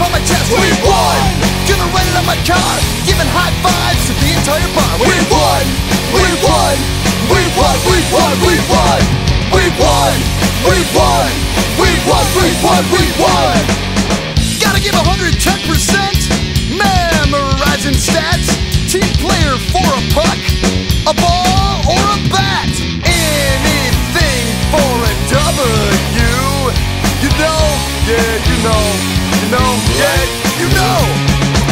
on my chest. We won. Gonna write it on my car, giving high fives to the entire bar. We won. We won. We won. We won. We won. We won. We won. We won. We won. We won. Gotta give 110%. Memorizing know, you know, yeah, you know.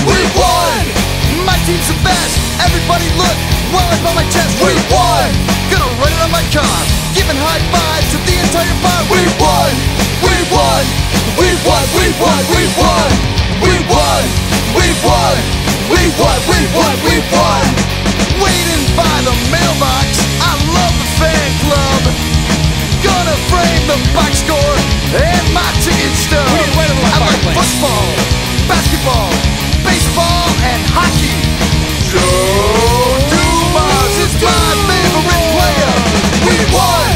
We won. My team's the best. Everybody look while I on my chest. We won. Gonna run it on my car, giving high fives to the entire bar. We won. We won. We won. We won. We won. We won. We won. We won. We won. We won. Waiting by the mailbox. I love the fan club. Gonna frame the box score and my ticket stub. Football, basketball, baseball, and hockey. Joe Dumars is my favorite player. We won.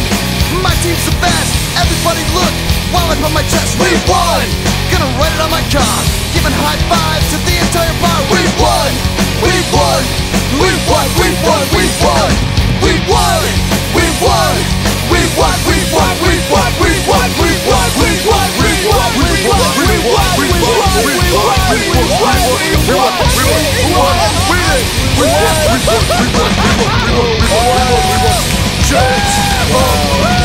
My team's the best. Everybody look while I put my chest. We won. Gonna write it on my car, giving high fives to the entire bar. We won. We won. We won. We won. We won. James Bond.